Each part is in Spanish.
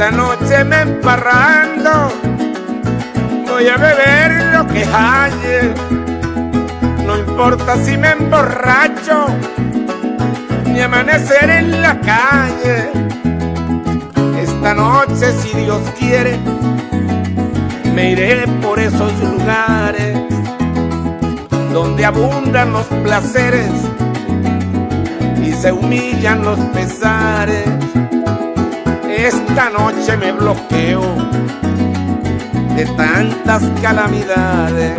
Esta noche me emparrando, voy a beber lo que halle. No importa si me emborracho, ni amanecer en la calle. Esta noche, si Dios quiere, me iré por esos lugares donde abundan los placeres y se humillan los pesares. Esta noche me bloqueo de tantas calamidades.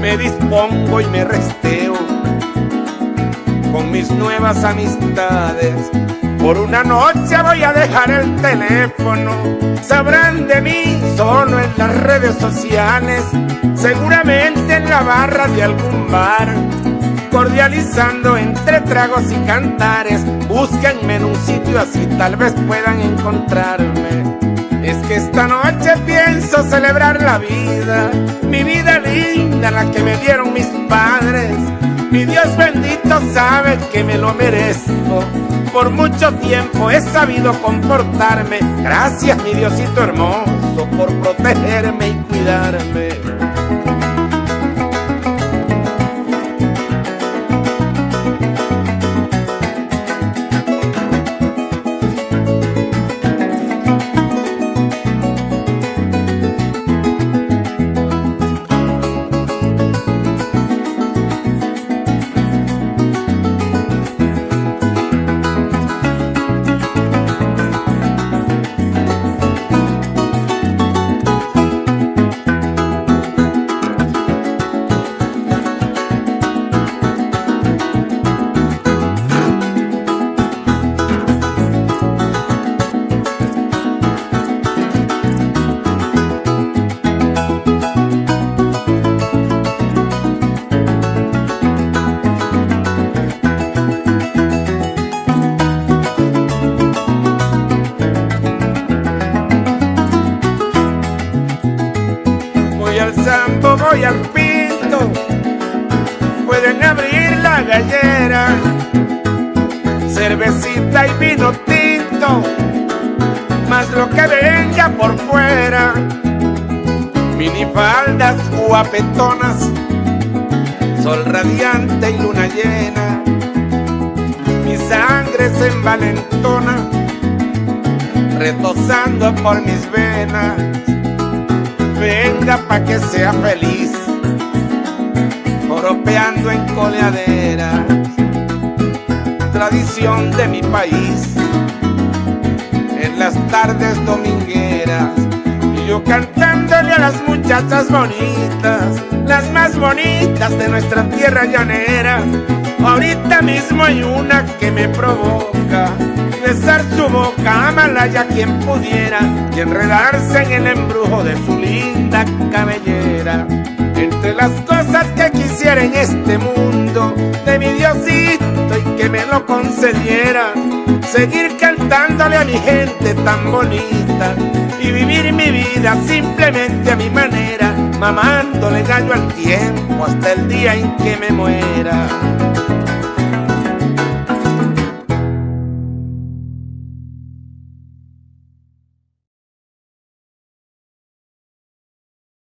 Me dispongo y me resteo con mis nuevas amistades. Por una noche voy a dejar el teléfono. Sabrán de mí solo en las redes sociales, seguramente en la barra de algún bar. Cordializando entre tragos y cantares, en un sitio así tal vez puedan encontrarme. Es que esta noche pienso celebrar la vida, mi vida linda, la que me dieron mis padres. Mi Dios bendito sabe que me lo merezco. Por mucho tiempo he sabido comportarme. Gracias, mi Diosito hermoso, por protegerme y cuidarme. Al sambo, voy al pinto. Pueden abrir la gallera. Cervecita y vino tinto. Más lo que venga por fuera. Minifaldas guapetonas. Sol radiante y luna llena. Mi sangre se envalentona. Retosando por mis venas venga pa' que sea feliz, joropeando en coleaderas, tradición de mi país, en las tardes domingueras, y yo cantándole a las muchachas bonitas, las más bonitas de nuestra tierra llanera, ahorita mismo hay una que me provoca. Besar su boca, amala ya quien pudiera y enredarse en el embrujo de su cabellera. Entre las cosas que quisiera en este mundo, de mi Diosito y que me lo concediera, seguir cantándole a mi gente tan bonita y vivir mi vida simplemente a mi manera, mamándole gallo al tiempo hasta el día en que me muera.